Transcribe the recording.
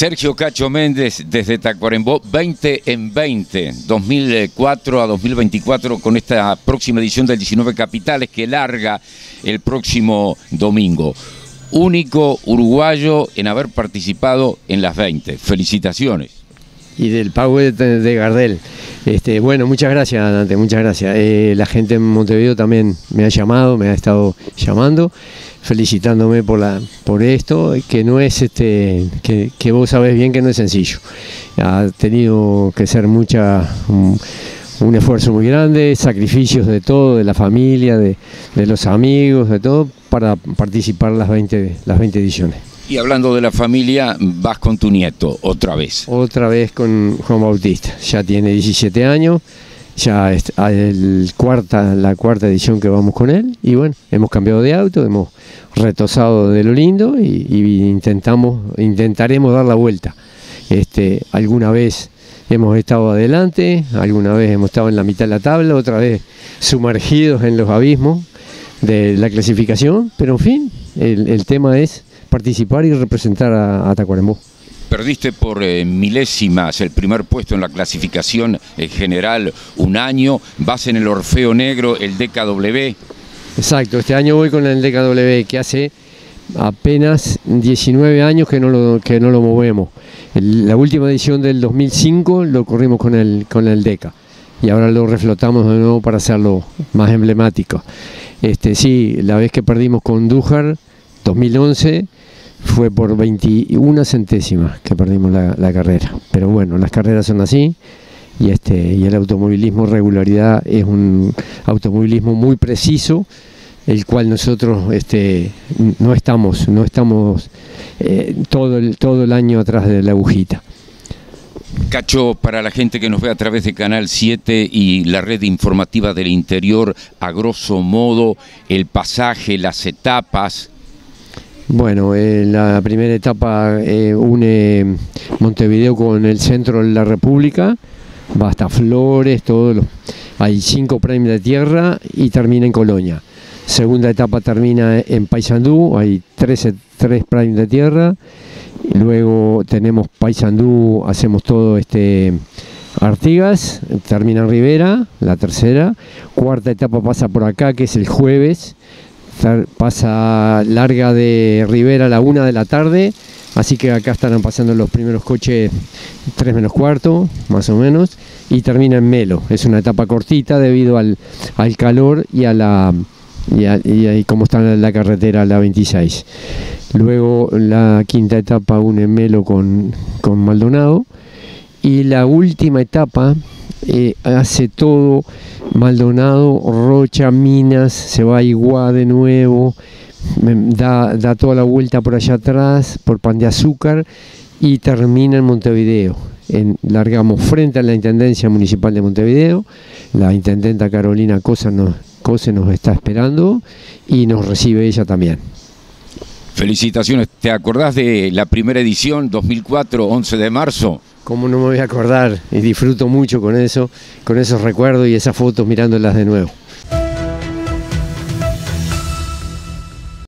Sergio Cacho Méndez desde Tacuarembó, 20 en 20, 2004 a 2024 con esta próxima edición del 19 Capitales que larga el próximo domingo. Único uruguayo en haber participado en las 20. Felicitaciones. Y del pago de, Gardel. Este, bueno, muchas gracias, Dante, muchas gracias. Eh, la gente en Montevideo también me ha llamado, me ha estado llamando felicitándome por la por esto que no es este que, vos sabés bien que no es sencillo ha tenido que ser mucha un, esfuerzo muy grande sacrificios de todo de la familia de, los amigos de todo para participar las 20 las 20 ediciones y hablando de la familia, vas con tu nieto otra vez. Otra vez con Juan Bautista. Ya tiene 17 años ya es el cuarta, la cuarta edición que vamos con él y bueno, hemos cambiado de auto, hemos retosado de lo lindo y, intentamos, intentaremos dar la vuelta. Este, alguna vez hemos estado adelante, alguna vez hemos estado en la mitad de la tabla, otra vez sumergidos en los abismos de la clasificación, pero en fin, el, tema es participar y representar a, a Tacuarembó. Perdiste por eh, milésimas el primer puesto en la clasificación general un año, vas en el Orfeo Negro, el DKW. Exacto, este año voy con el DKW que hace apenas 19 años que no lo, que no lo movemos. la última edición del 2005 lo corrimos con el, con el DECA y ahora lo reflotamos de nuevo para hacerlo más emblemático. Este, sí, la vez que perdimos con Dújar, 2011, fue por 21 centésimas que perdimos la, carrera. Pero bueno, las carreras son así y, este, y el automovilismo regularidad es un automovilismo muy preciso, el cual nosotros este, no estamos, no estamos eh, todo, el, todo el año atrás de la agujita. Cacho, para la gente que nos ve a través de Canal 7 y la red informativa del interior, a grosso modo, el pasaje, las etapas, bueno, eh, la primera etapa eh, une Montevideo con el centro de la República, va hasta Flores, todo hay cinco premios de tierra y termina en Colonia. Segunda etapa termina en Paysandú, hay tres, tres premios de tierra. Luego tenemos Paysandú, hacemos todo este Artigas, termina en Rivera, la tercera. Cuarta etapa pasa por acá, que es el jueves pasa larga de Rivera a la una de la tarde, así que acá estarán pasando los primeros coches 3 menos cuarto, más o menos, y termina en Melo. Es una etapa cortita debido al, calor y a la y, ahí como está la carretera la 26. Luego la quinta etapa une Melo con, con Maldonado y la última etapa hace todo Maldonado, Rocha, Minas, se va a Iguá de nuevo, da, da toda la vuelta por allá atrás, por Pan de Azúcar y termina en Montevideo. En, largamos frente a la Intendencia Municipal de Montevideo, la Intendenta Carolina Cosa nos, Cose nos está esperando y nos recibe ella también. Felicitaciones, ¿te acordás de la primera edición 2004, 11 de marzo? Cómo no me voy a acordar y disfruto mucho con eso, con esos recuerdos y esas fotos mirándolas de nuevo.